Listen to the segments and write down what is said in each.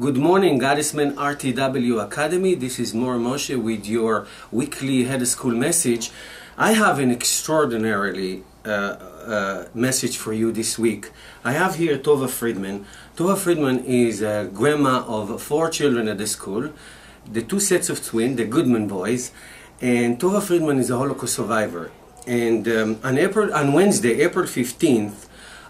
Good morning, Gottesman RTW Academy. This is Mor Moshe with your weekly head school message. I have an extraordinarily uh, uh, message for you this week. I have here Tova Friedman. Tova Friedman is a grandma of four children at the school, the two sets of twins, the Goodman boys, and Tova Friedman is a Holocaust survivor. And um, on April, on Wednesday, April 15th,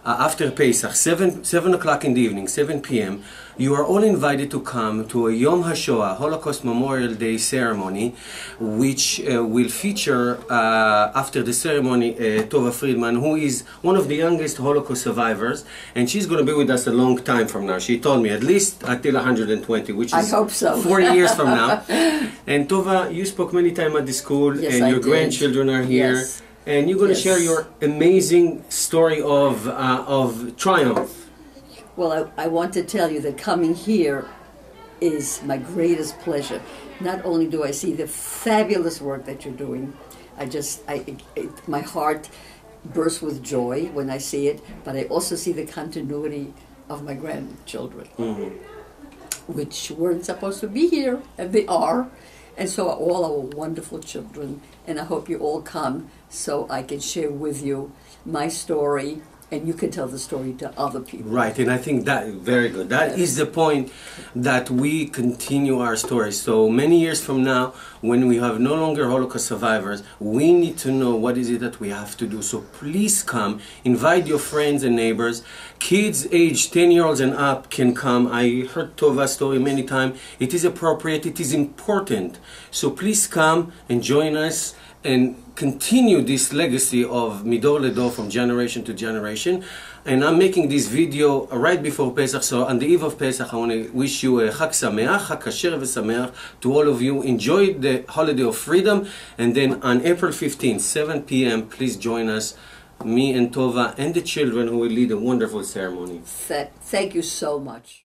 uh, after Pesach, 7, 7 o'clock in the evening, 7 p.m., you are all invited to come to a Yom HaShoah, Holocaust Memorial Day ceremony, which uh, will feature, uh, after the ceremony, uh, Tova Friedman, who is one of the youngest Holocaust survivors, and she's going to be with us a long time from now. She told me at least until 120, which I is hope so. 40 years from now. And Tova, you spoke many times at the school, Yes, and I your did. grandchildren are here. Yes. And you're going to share your amazing story of, uh, of triumph. Well, I, I want to tell you that coming here is my greatest pleasure. Not only do I see the fabulous work that you're doing, I just, I, it, it, my heart bursts with joy when I see it, but I also see the continuity of my grandchildren, which weren't supposed to be here, and they are. And so are all our wonderful children, and I hope you all come so I can share with you my story, and you can tell the story to other people. Right, and I think that very good. That is the point that we continue our story. So many years from now, when we have no longer Holocaust survivors, we need to know what is it that we have to do. So please come, invite your friends and neighbors. Kids age 10 year olds and up can come. I heard Tova's story many times. It is appropriate, it is important. So please come and join us and continue this legacy of Midor Ledor from generation to generation. And I'm making this video right before Pesach, so on the eve of Pesach, I want to wish you a Chag Sameach, Chag Kasher v'Sameach to all of you. Enjoy the holiday of freedom, and then on April 15th, 7 p.m., please join us, me and Tova and the children who will lead a wonderful ceremony. Thank you so much.